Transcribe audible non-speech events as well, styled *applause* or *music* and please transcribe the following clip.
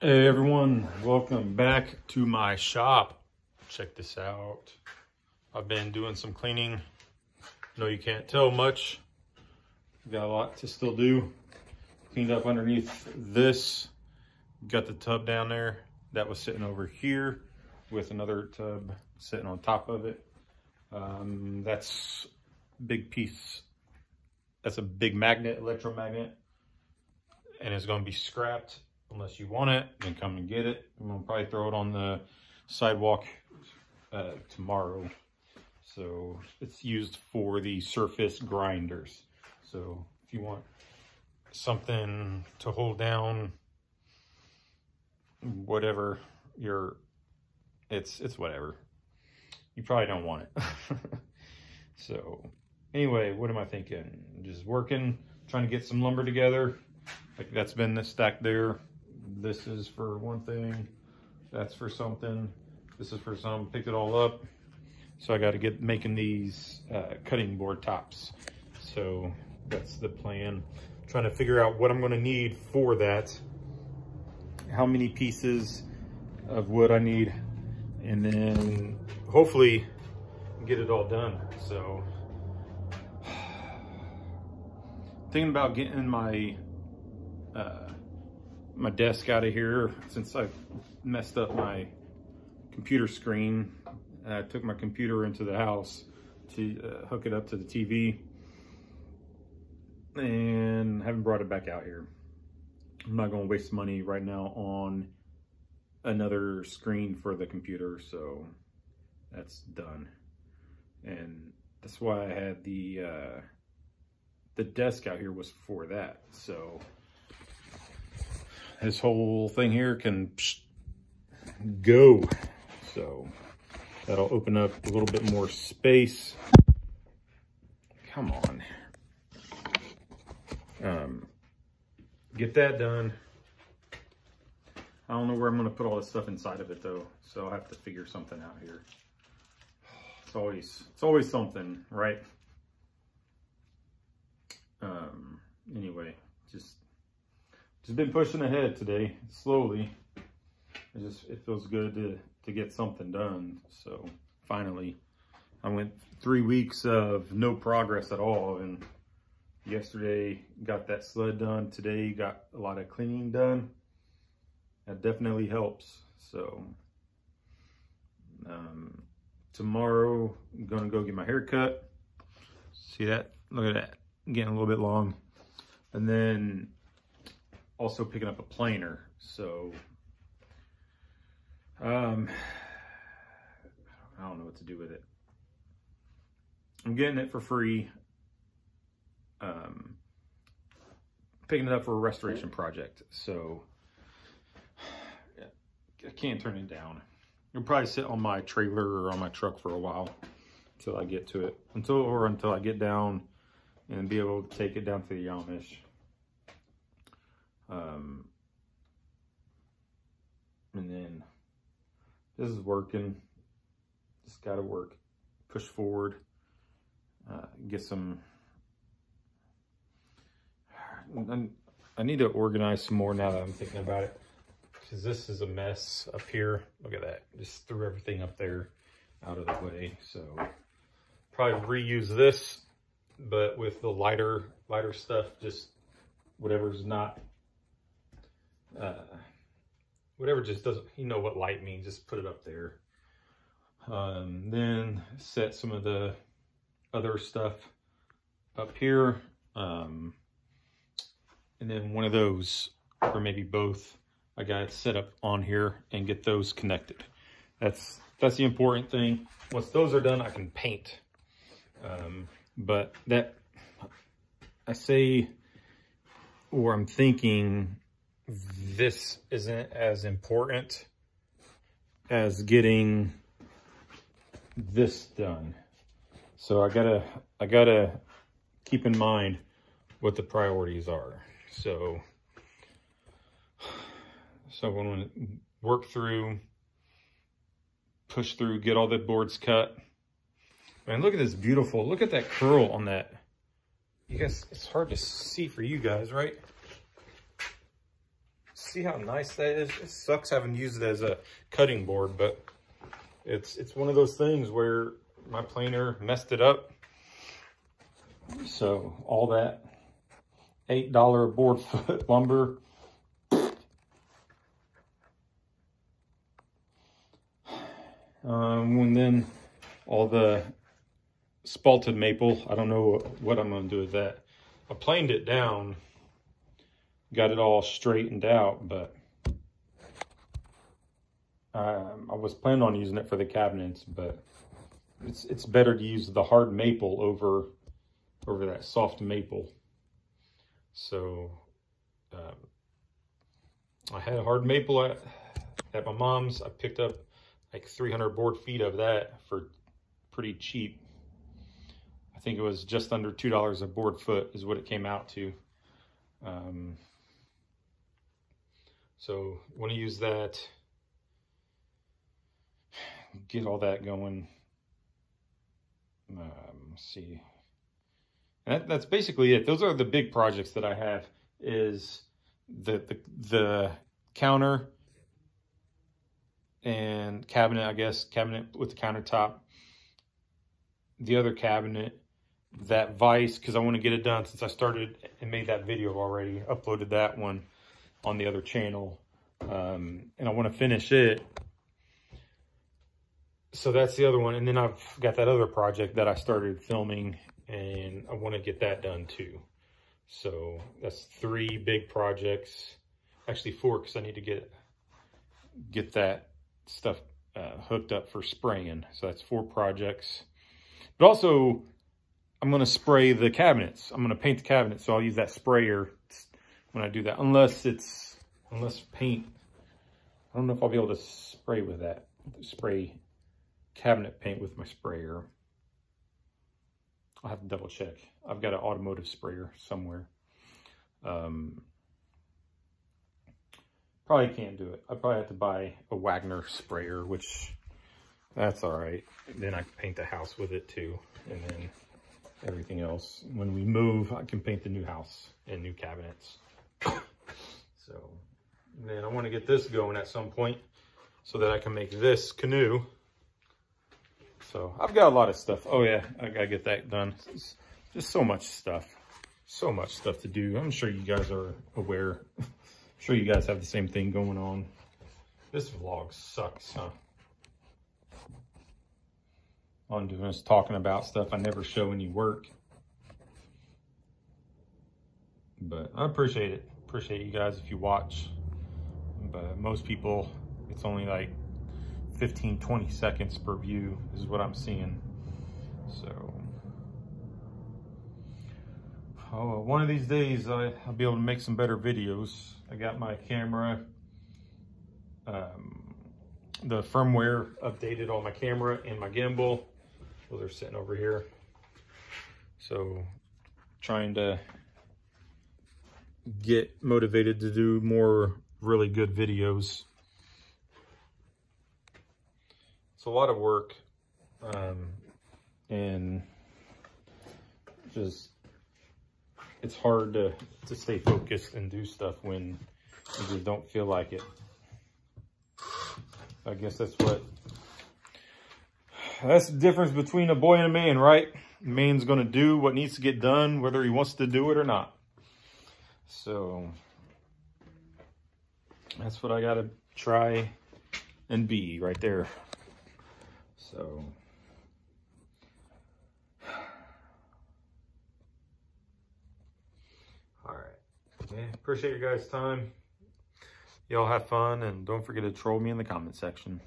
Hey everyone, welcome back to my shop. Check this out. I've been doing some cleaning. No, you can't tell much. Got a lot to still do. Cleaned up underneath this. Got the tub down there. That was sitting over here with another tub sitting on top of it. Um, that's big piece. That's a big magnet, electromagnet. And it's going to be scrapped unless you want it, then come and get it. I'm gonna probably throw it on the sidewalk uh, tomorrow. So it's used for the surface grinders. So if you want something to hold down whatever your it's it's whatever. You probably don't want it. *laughs* so anyway, what am I thinking? Just working, trying to get some lumber together. Like that's been stacked there this is for one thing, that's for something, this is for some, picked it all up. So I got to get making these uh, cutting board tops. So that's the plan. trying to figure out what I'm going to need for that, how many pieces of wood I need, and then hopefully get it all done. So *sighs* thinking about getting my uh, my desk out of here since I messed up my computer screen. I took my computer into the house to uh, hook it up to the TV and haven't brought it back out here. I'm not going to waste money right now on another screen for the computer, so that's done. And that's why I had the uh, the desk out here was for that. So this whole thing here can go. So that'll open up a little bit more space. Come on. Um, get that done. I don't know where I'm going to put all this stuff inside of it though. So I'll have to figure something out here. It's always, it's always something, right? Um, anyway, just just been pushing ahead today, slowly. It just, it feels good to, to get something done. So finally, I went three weeks of no progress at all. And yesterday got that sled done. Today got a lot of cleaning done. That definitely helps. So um, tomorrow, I'm gonna go get my hair cut. See that? Look at that, getting a little bit long. And then also picking up a planer. So, um, I don't know what to do with it. I'm getting it for free. Um, picking it up for a restoration project. So, I can't turn it down. It'll probably sit on my trailer or on my truck for a while until I get to it. Until or until I get down and be able to take it down to the Amish. Um, and then this is working. Just got to work, push forward, uh, get some. I need to organize some more now that I'm thinking about it. Because this is a mess up here. Look at that. Just threw everything up there out of the way. So probably reuse this, but with the lighter, lighter stuff, just whatever's not uh, whatever just doesn't, you know what light means, just put it up there. Um, then set some of the other stuff up here. Um, and then one of those, or maybe both, I got it set up on here and get those connected. That's that's the important thing. Once those are done, I can paint. Um, but that, I say, or I'm thinking this isn't as important as getting this done. So I gotta, I gotta keep in mind what the priorities are. So, so I'm gonna work through, push through, get all the boards cut. Man, look at this beautiful, look at that curl on that. You guys, it's hard to see for you guys, right? See how nice that is? It sucks having used it as a cutting board, but it's it's one of those things where my planer messed it up. So all that $8 board foot *laughs* lumber. Um, and then all the spalted maple. I don't know what I'm going to do with that. I planed it down, got it all straightened out, but um, I was planning on using it for the cabinets, but it's it's better to use the hard maple over over that soft maple. So um, I had a hard maple at, at my mom's. I picked up like 300 board feet of that for pretty cheap I think it was just under $2 a board foot is what it came out to. Um, so want to use that, get all that going. Um, see. That, that's basically it. Those are the big projects that I have is the, the, the counter and cabinet, I guess, cabinet with the countertop, the other cabinet, that vise because I want to get it done since I started and made that video already, uploaded that one on the other channel. Um, and I want to finish it. So that's the other one. And then I've got that other project that I started filming and I want to get that done too. So that's three big projects, actually four because I need to get get that stuff uh, hooked up for spraying. So that's four projects. But also I'm going to spray the cabinets. I'm going to paint the cabinets, so I'll use that sprayer when I do that. Unless it's, unless paint, I don't know if I'll be able to spray with that. Spray cabinet paint with my sprayer. I'll have to double check. I've got an automotive sprayer somewhere. Um, probably can't do it. I probably have to buy a Wagner sprayer, which that's all right. Then I paint the house with it too. And then everything else. When we move, I can paint the new house and new cabinets. So, then I want to get this going at some point so that I can make this canoe. So I've got a lot of stuff. Oh yeah, I gotta get that done. It's just so much stuff. So much stuff to do. I'm sure you guys are aware. I'm sure you guys have the same thing going on. This vlog sucks, huh? I'm doing is talking about stuff. I never show any work. But I appreciate it. Appreciate you guys if you watch. But most people, it's only like 15, 20 seconds per view is what I'm seeing. So, oh, one of these days I, will be able to make some better videos. I got my camera, um, the firmware updated on my camera and my gimbal. Those are sitting over here. So trying to get motivated to do more really good videos. It's a lot of work um, and just it's hard to, to stay focused and do stuff when you just don't feel like it. I guess that's what that's the difference between a boy and a man, right? Man's going to do what needs to get done, whether he wants to do it or not. So that's what I got to try and be right there. So all right. Yeah, appreciate your guys' time. Y'all have fun and don't forget to troll me in the comment section.